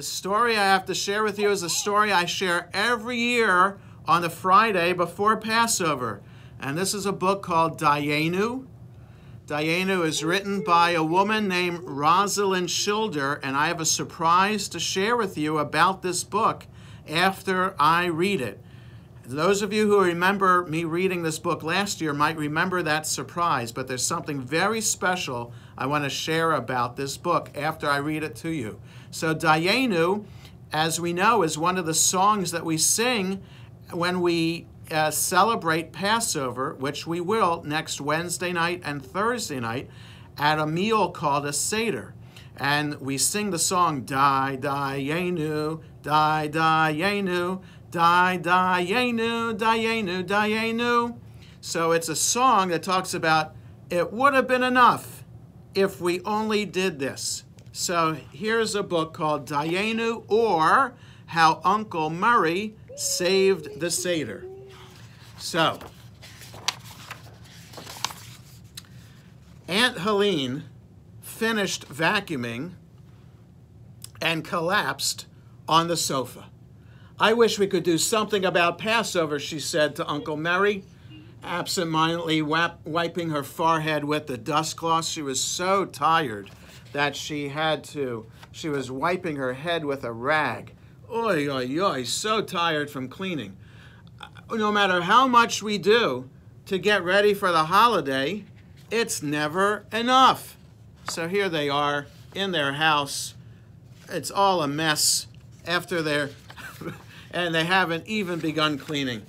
The story I have to share with you is a story I share every year on the Friday before Passover. And this is a book called Dayenu. Dayenu is written by a woman named Rosalind Schilder, and I have a surprise to share with you about this book after I read it. Those of you who remember me reading this book last year might remember that surprise, but there's something very special I want to share about this book after I read it to you. So, Dayenu, as we know, is one of the songs that we sing when we uh, celebrate Passover, which we will next Wednesday night and Thursday night at a meal called a Seder. And we sing the song, Die, Dayenu, Die, Dayenu. Die, Dayenu, Dayenu, Dayenu. So it's a song that talks about it would have been enough if we only did this. So here's a book called Dayenu or How Uncle Murray Saved the Seder. So, Aunt Helene finished vacuuming and collapsed on the sofa. I wish we could do something about Passover, she said to Uncle Murray, absentmindedly wiping her forehead with the dust cloth. She was so tired that she had to, she was wiping her head with a rag. Oi, oi, oi, so tired from cleaning. Uh, no matter how much we do to get ready for the holiday, it's never enough. So here they are in their house. It's all a mess after their and they haven't even begun cleaning.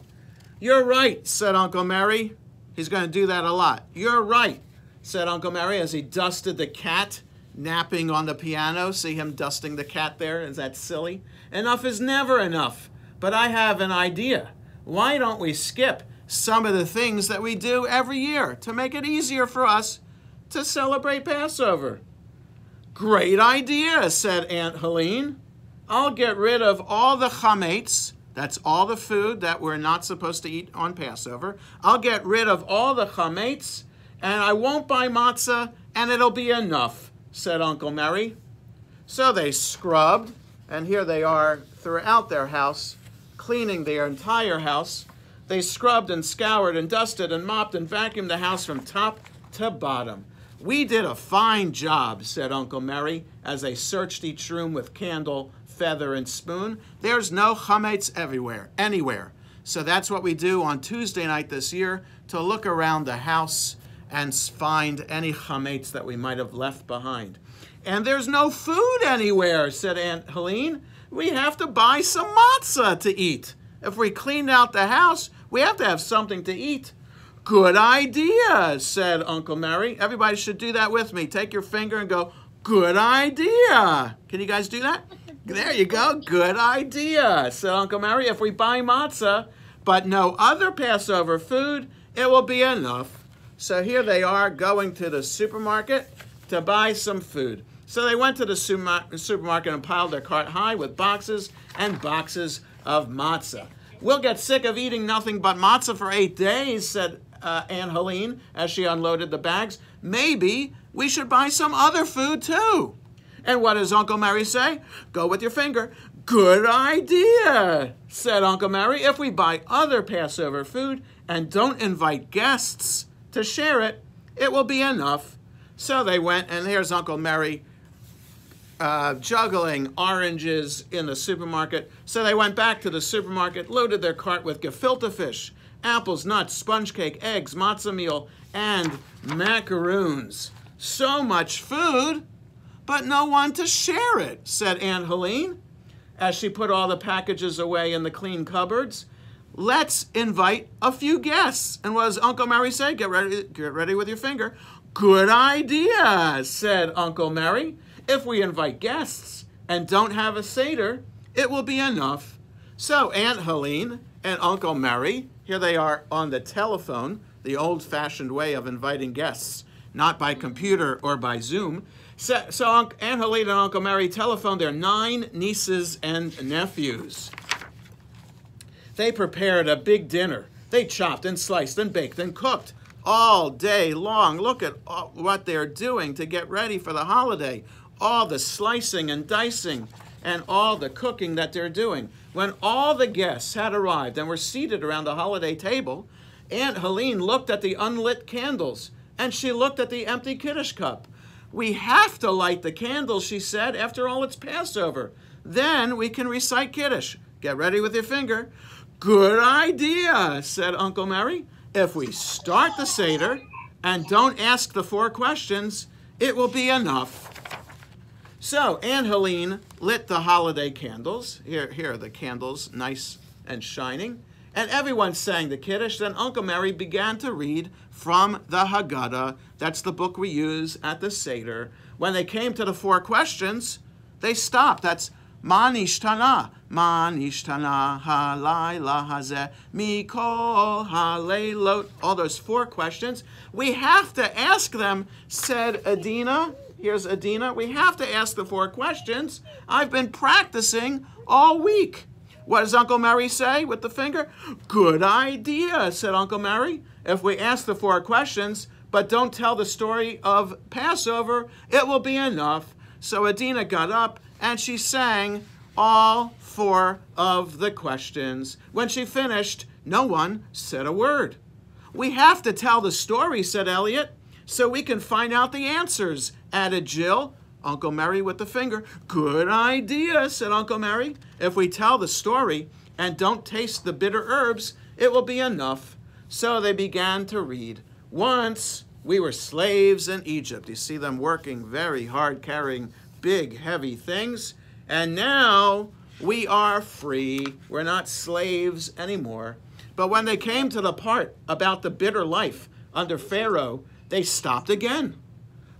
You're right, said Uncle Murray. He's going to do that a lot. You're right, said Uncle Murray as he dusted the cat napping on the piano. See him dusting the cat there? Is that silly? Enough is never enough. But I have an idea. Why don't we skip some of the things that we do every year to make it easier for us to celebrate Passover? Great idea, said Aunt Helene. I'll get rid of all the chametz. That's all the food that we're not supposed to eat on Passover. I'll get rid of all the chametz, and I won't buy matzah, and it'll be enough, said Uncle Murray. So they scrubbed, and here they are throughout their house, cleaning their entire house. They scrubbed and scoured and dusted and mopped and vacuumed the house from top to bottom. We did a fine job, said Uncle Murray, as they searched each room with candle feather and spoon. There's no chametz everywhere, anywhere. So that's what we do on Tuesday night this year to look around the house and find any chametz that we might have left behind. And there's no food anywhere, said Aunt Helene. We have to buy some matzah to eat. If we cleaned out the house, we have to have something to eat. Good idea, said Uncle Murray. Everybody should do that with me. Take your finger and go, good idea. Can you guys do that? There you go. Good idea, said Uncle Murray. If we buy matzah, but no other Passover food, it will be enough. So here they are going to the supermarket to buy some food. So they went to the supermarket and piled their cart high with boxes and boxes of matzah. We'll get sick of eating nothing but matzah for eight days, said uh, Aunt Helene as she unloaded the bags. Maybe we should buy some other food too. And what does Uncle Murray say? Go with your finger. Good idea, said Uncle Murray. If we buy other Passover food and don't invite guests to share it, it will be enough. So they went, and here's Uncle Murray uh, juggling oranges in the supermarket. So they went back to the supermarket, loaded their cart with gefilte fish, apples, nuts, sponge cake, eggs, matzah meal, and macaroons. So much food! But no one to share it, said Aunt Helene as she put all the packages away in the clean cupboards. Let's invite a few guests. And what does Uncle Murray say? Get ready, get ready with your finger. Good idea, said Uncle Murray. If we invite guests and don't have a Seder, it will be enough. So Aunt Helene and Uncle Murray, here they are on the telephone, the old-fashioned way of inviting guests, not by computer or by Zoom. So, so Aunt Helene and Uncle Murray telephoned their nine nieces and nephews. They prepared a big dinner. They chopped and sliced and baked and cooked all day long. Look at all, what they're doing to get ready for the holiday. All the slicing and dicing and all the cooking that they're doing. When all the guests had arrived and were seated around the holiday table, Aunt Helene looked at the unlit candles and she looked at the empty Kiddush cup. We have to light the candles, she said. After all, it's Passover. Then we can recite Kiddush. Get ready with your finger. Good idea, said Uncle Murray. If we start the Seder and don't ask the four questions, it will be enough. So Aunt Helene lit the holiday candles. Here, here are the candles, nice and shining. And everyone sang the Kiddush. Then Uncle Murray began to read from the Haggadah. That's the book we use at the Seder. When they came to the four questions, they stopped. That's Ma nishtana, ma nishtana halayla hazeh mikol haleilot. All those four questions. We have to ask them, said Adina. Here's Adina. We have to ask the four questions. I've been practicing all week. What does Uncle Murray say with the finger? Good idea, said Uncle Murray. If we ask the four questions, but don't tell the story of Passover, it will be enough. So Adina got up and she sang all four of the questions. When she finished, no one said a word. We have to tell the story, said Elliot, so we can find out the answers, added Jill. Uncle Murray with the finger. Good idea, said Uncle Murray. If we tell the story and don't taste the bitter herbs, it will be enough. So they began to read. Once we were slaves in Egypt. You see them working very hard, carrying big, heavy things. And now we are free. We're not slaves anymore. But when they came to the part about the bitter life under Pharaoh, they stopped again.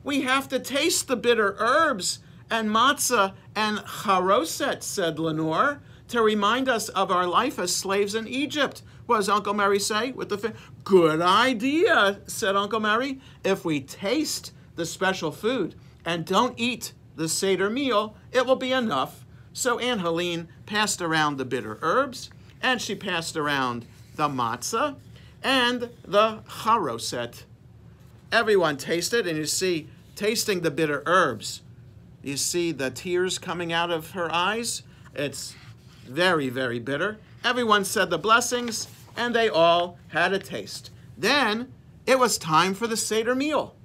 We have to taste the bitter herbs and matzah and charoset, said Lenore, to remind us of our life as slaves in Egypt. What does Uncle Murray say with the Good idea, said Uncle Murray. If we taste the special food and don't eat the Seder meal, it will be enough. So Aunt Helene passed around the bitter herbs, and she passed around the matzah and the charoset everyone tasted, and you see, tasting the bitter herbs. You see the tears coming out of her eyes. It's very, very bitter. Everyone said the blessings, and they all had a taste. Then it was time for the Seder meal.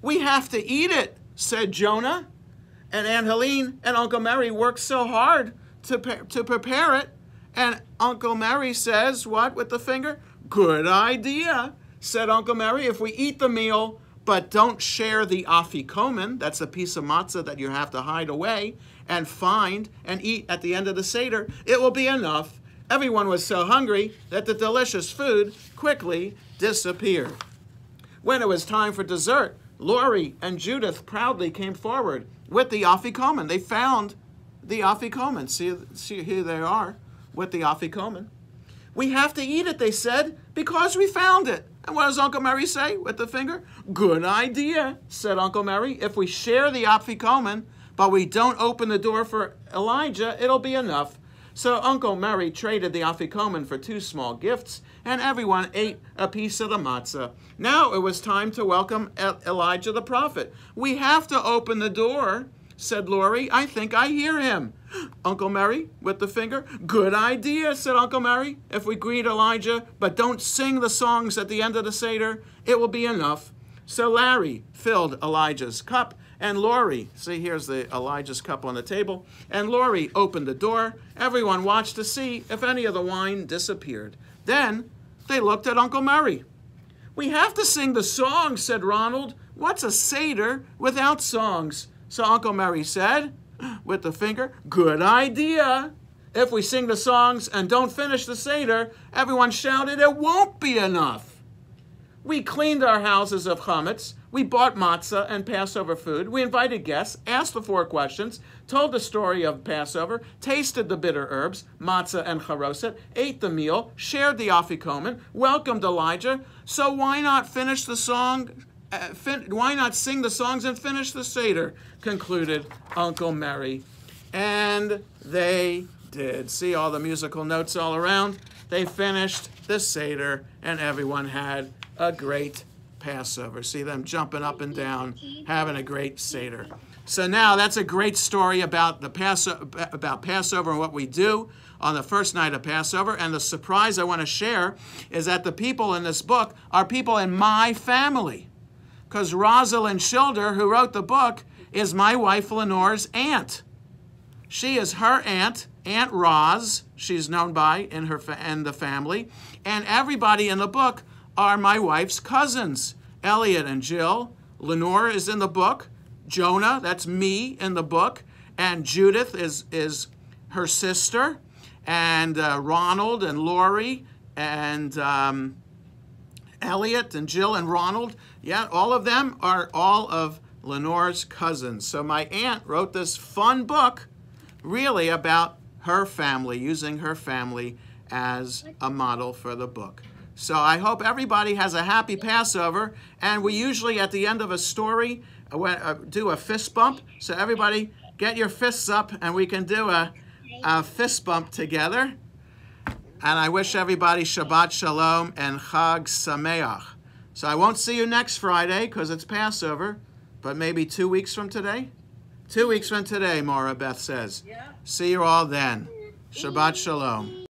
We have to eat it, said Jonah. And Aunt Helene and Uncle Murray worked so hard to, to prepare it. And Uncle Murray says, What with the finger? Good idea said Uncle Murray, if we eat the meal but don't share the afikomen, that's a piece of matzah that you have to hide away and find and eat at the end of the Seder, it will be enough. Everyone was so hungry that the delicious food quickly disappeared. When it was time for dessert, Lori and Judith proudly came forward with the afikomen. They found the afikomen. See, see, here they are with the afikomen. We have to eat it, they said, because we found it. And what does Uncle Murray say with the finger? Good idea, said Uncle Murray. If we share the afikomen, but we don't open the door for Elijah, it'll be enough. So Uncle Murray traded the afikomen for two small gifts, and everyone ate a piece of the matzah. Now it was time to welcome Elijah the prophet. We have to open the door said Lori. I think I hear him. Uncle Murray, with the finger. Good idea, said Uncle Murray. If we greet Elijah, but don't sing the songs at the end of the Seder, it will be enough. So Larry filled Elijah's cup, and Lori, see here's the Elijah's cup on the table, and Lori opened the door. Everyone watched to see if any of the wine disappeared. Then they looked at Uncle Murray. We have to sing the songs, said Ronald. What's a Seder without songs? So Uncle Murray said, with the finger, good idea. If we sing the songs and don't finish the Seder, everyone shouted, it won't be enough. We cleaned our houses of chametz. We bought matzah and Passover food. We invited guests, asked the four questions, told the story of Passover, tasted the bitter herbs, matzah and charoset, ate the meal, shared the afikomen, welcomed Elijah. So why not finish the song uh, fin- why not sing the songs and finish the Seder? concluded Uncle Murray. And they did. See all the musical notes all around? They finished the Seder, and everyone had a great Passover. See them jumping up and down, having a great Seder. So now that's a great story about the Pass about Passover and what we do on the first night of Passover. And the surprise I want to share is that the people in this book are people in my family. Because Rosalind Schilder, who wrote the book, is my wife Lenore's aunt. She is her aunt, Aunt Roz, she's known by in her and the family. And everybody in the book are my wife's cousins, Elliot and Jill. Lenore is in the book. Jonah, that's me in the book. And Judith is, is her sister. And uh, Ronald and Lori and um, Elliot and Jill and Ronald. Yeah, all of them are all of Lenore's cousins. So my aunt wrote this fun book really about her family, using her family as a model for the book. So I hope everybody has a happy Passover. And we usually, at the end of a story, uh, uh, do a fist bump. So everybody get your fists up and we can do a, a fist bump together. And I wish everybody Shabbat Shalom and Chag Sameach. So I won't see you next Friday because it's Passover, but maybe two weeks from today? Two weeks from today, Maura Beth says. Yeah. See you all then. Shabbat Shalom.